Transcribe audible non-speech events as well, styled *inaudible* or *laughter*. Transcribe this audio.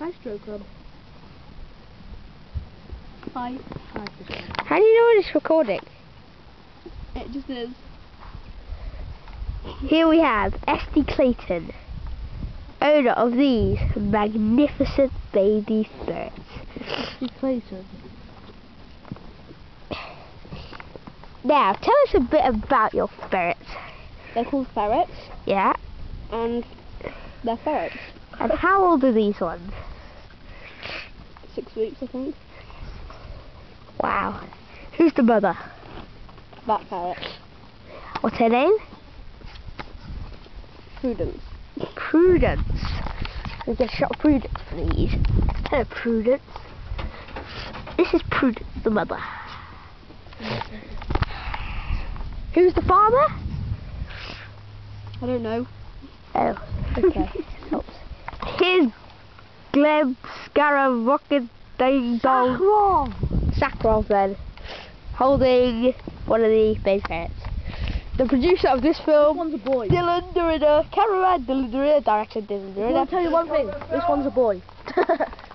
Hi, Stroker. Hi. Hi, How do you know when it's recording? It just is. Here we have Esty Clayton, owner of these magnificent baby ferrets. Steve Clayton. Now, tell us a bit about your ferrets. They're called ferrets, Yeah? and they're ferrets. And how old are these ones? Six weeks, I think. Wow. Who's the mother? That ferret. What's her name? Prudence. Prudence. We get shot Prudence, please. Hello, Prudence. This is Prudence, the mother. Who's the father? I don't know. Oh, okay. *laughs* Gleb Skyrocket Ding Dong. Sakharov. Sakharov then. Holding one of the baby ferrets. The producer of this This film, one's a boy. Dylan Derrida. Cameraman Dylan Derrida. Director Dylan I'll tell you one thing. This one's a boy. *laughs*